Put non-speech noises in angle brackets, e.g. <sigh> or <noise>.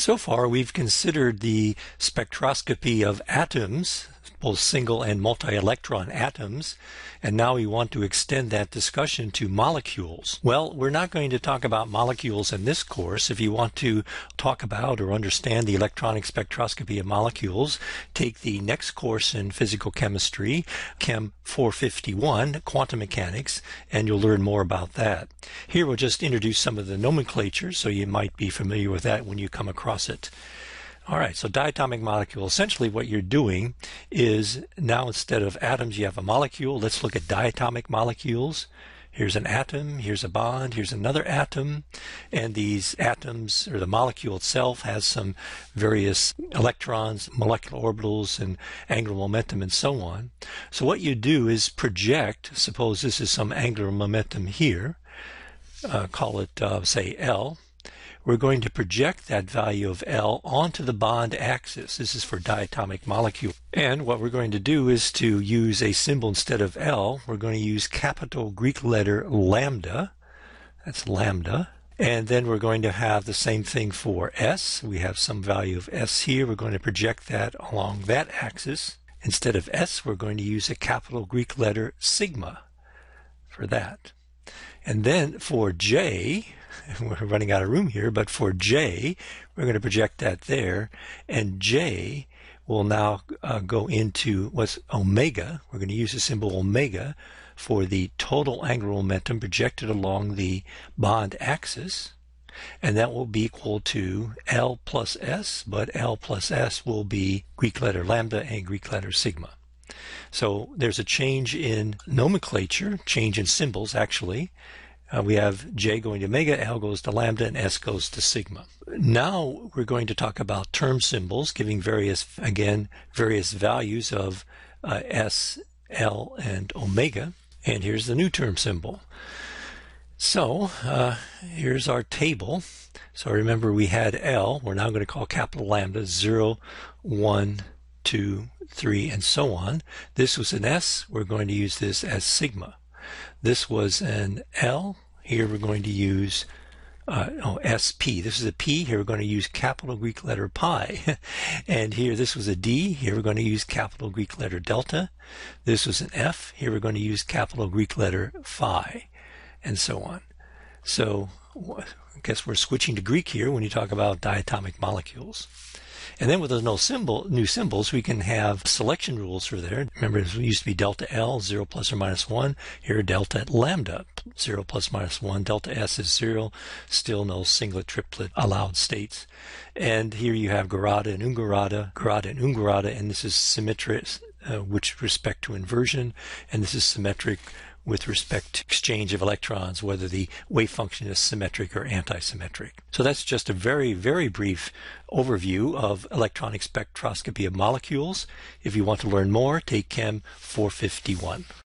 So far, we've considered the spectroscopy of atoms, both single and multi-electron atoms, and now we want to extend that discussion to molecules. Well, we're not going to talk about molecules in this course. If you want to talk about or understand the electronic spectroscopy of molecules, take the next course in physical chemistry, Chem 451, quantum mechanics, and you'll learn more about that. Here we'll just introduce some of the nomenclature so you might be familiar with that when you come across it. All right, so diatomic molecule. Essentially, what you're doing is now instead of atoms, you have a molecule. Let's look at diatomic molecules. Here's an atom, here's a bond, here's another atom, and these atoms, or the molecule itself, has some various electrons, molecular orbitals, and angular momentum, and so on. So, what you do is project, suppose this is some angular momentum here, uh, call it, uh, say, L we're going to project that value of L onto the bond axis. This is for diatomic molecule. And what we're going to do is to use a symbol instead of L, we're going to use capital Greek letter lambda. That's lambda. And then we're going to have the same thing for S. We have some value of S here. We're going to project that along that axis. Instead of S, we're going to use a capital Greek letter sigma for that. And then for J, <laughs> we're running out of room here, but for J, we're going to project that there, and J will now uh, go into what's omega. We're going to use the symbol omega for the total angular momentum projected along the bond axis, and that will be equal to L plus S, but L plus S will be Greek letter lambda and Greek letter sigma. So there's a change in nomenclature, change in symbols actually, uh, we have J going to omega, L goes to lambda, and S goes to sigma. Now we're going to talk about term symbols, giving various, again, various values of uh, S, L, and omega. And here's the new term symbol. So uh, here's our table. So remember we had L. We're now going to call capital lambda 0, 1, 2, 3, and so on. This was an S. We're going to use this as sigma. This was an L. Here we're going to use uh, oh, SP. This is a P. Here we're going to use capital Greek letter pi. <laughs> and here this was a D. Here we're going to use capital Greek letter delta. This was an F. Here we're going to use capital Greek letter phi, and so on. So I guess we're switching to Greek here when you talk about diatomic molecules. And then with those no symbol, new symbols, we can have selection rules for there. Remember, it used to be delta L, 0 plus or minus 1. Here, delta lambda, 0 plus minus 1. Delta S is 0. Still no singlet, triplet allowed states. And here you have Gerade and Ungerade, Gerade and Ungerade, and this is symmetric, uh, with respect to inversion, and this is symmetric with respect to exchange of electrons, whether the wave function is symmetric or antisymmetric. So that's just a very, very brief overview of electronic spectroscopy of molecules. If you want to learn more, take Chem 451.